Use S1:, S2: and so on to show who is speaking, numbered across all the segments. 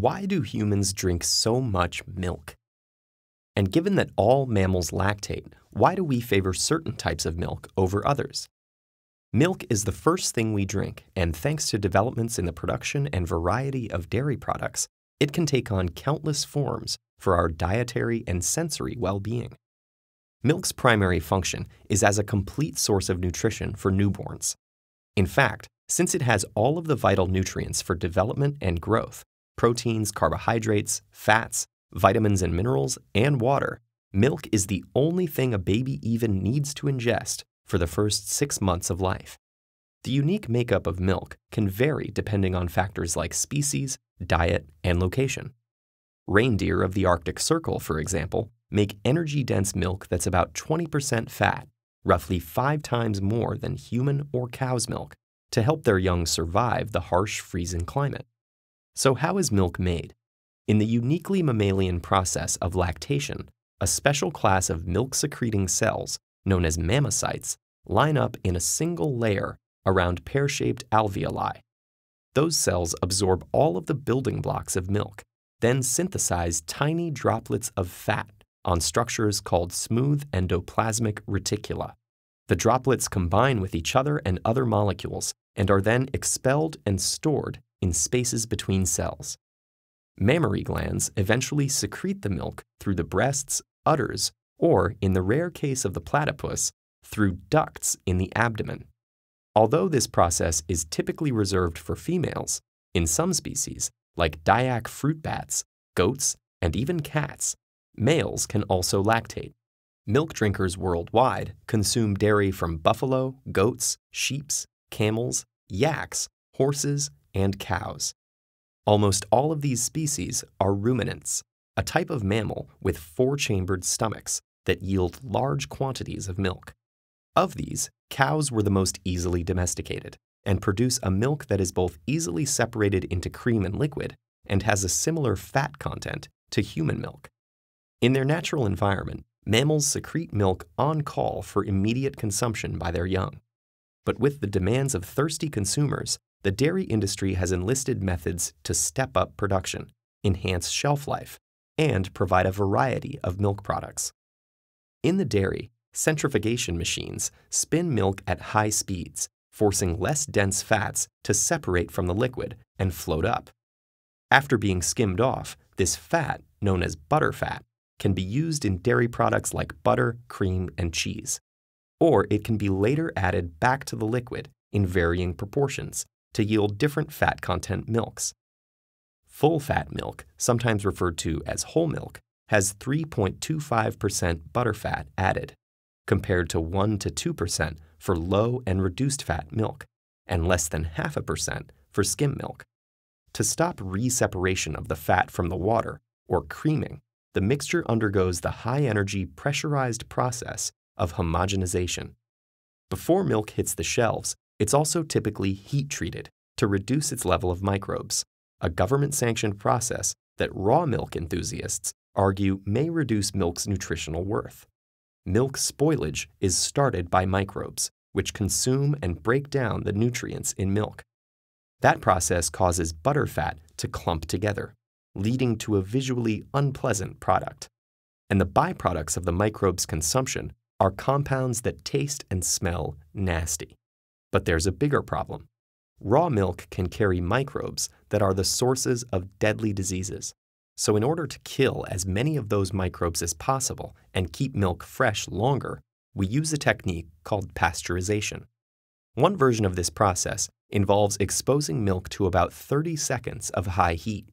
S1: why do humans drink so much milk? And given that all mammals lactate, why do we favor certain types of milk over others? Milk is the first thing we drink, and thanks to developments in the production and variety of dairy products, it can take on countless forms for our dietary and sensory well being. Milk's primary function is as a complete source of nutrition for newborns. In fact, since it has all of the vital nutrients for development and growth proteins, carbohydrates, fats, vitamins and minerals, and water milk is the only thing a baby even needs to ingest for the first six months of life. The unique makeup of milk can vary depending on factors like species, diet, and location. Reindeer of the Arctic Circle, for example, make energy dense milk that's about 20% fat, roughly five times more than human or cow's milk, to help their young survive the harsh freezing climate. So, how is milk made? In the uniquely mammalian process of lactation, a special class of milk secreting cells, known as mammocytes, line up in a single layer around pear shaped alveoli. Those cells absorb all of the building blocks of milk, then synthesize tiny droplets of fat on structures called smooth endoplasmic reticula. The droplets combine with each other and other molecules and are then expelled and stored in spaces between cells. Mammary glands eventually secrete the milk through the breasts, udders, or, in the rare case of the platypus, through ducts in the abdomen. Although this process is typically reserved for females, in some species, like Dyak fruit bats, goats, and even cats, males can also lactate. Milk drinkers worldwide consume dairy from buffalo, goats, sheep, camels, yaks, horses, and cows. Almost all of these species are ruminants, a type of mammal with four chambered stomachs that yield large quantities of milk. Of these, cows were the most easily domesticated and produce a milk that is both easily separated into cream and liquid and has a similar fat content to human milk. In their natural environment, mammals secrete milk on call for immediate consumption by their young. But with the demands of thirsty consumers, the dairy industry has enlisted methods to step up production, enhance shelf life, and provide a variety of milk products. In the dairy, centrifugation machines spin milk at high speeds, forcing less dense fats to separate from the liquid and float up. After being skimmed off, this fat, known as butterfat, can be used in dairy products like butter, cream, and cheese. Or it can be later added back to the liquid in varying proportions to yield different fat content milks. Full fat milk, sometimes referred to as whole milk, has 3.25% butterfat added, compared to 1 to 2% for low and reduced fat milk, and less than half a percent for skim milk. To stop re-separation of the fat from the water, or creaming, the mixture undergoes the high-energy pressurized process of homogenization. Before milk hits the shelves, it's also typically heat treated to reduce its level of microbes, a government-sanctioned process that raw milk enthusiasts argue may reduce milk's nutritional worth. Milk spoilage is started by microbes, which consume and break down the nutrients in milk. That process causes butterfat to clump together, leading to a visually unpleasant product. And the byproducts of the microbe's consumption are compounds that taste and smell nasty. But there's a bigger problem. Raw milk can carry microbes that are the sources of deadly diseases. So, in order to kill as many of those microbes as possible and keep milk fresh longer, we use a technique called pasteurization. One version of this process involves exposing milk to about 30 seconds of high heat.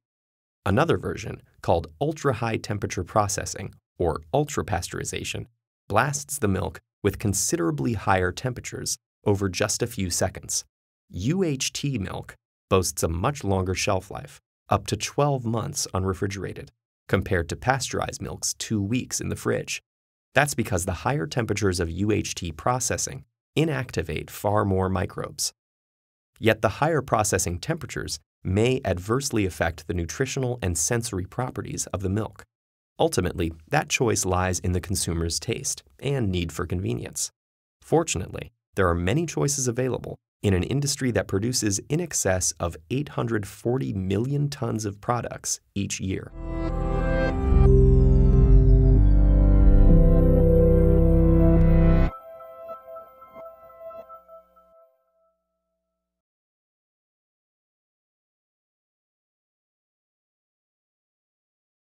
S1: Another version, called ultra-high temperature processing, or ultra-pasteurization, blasts the milk with considerably higher temperatures over just a few seconds. UHT milk boasts a much longer shelf life, up to 12 months unrefrigerated, compared to pasteurized milk's two weeks in the fridge. That's because the higher temperatures of UHT processing inactivate far more microbes. Yet the higher processing temperatures may adversely affect the nutritional and sensory properties of the milk. Ultimately, that choice lies in the consumer's taste and need for convenience. Fortunately, there are many choices available in an industry that produces in excess of 840 million tons of products each year.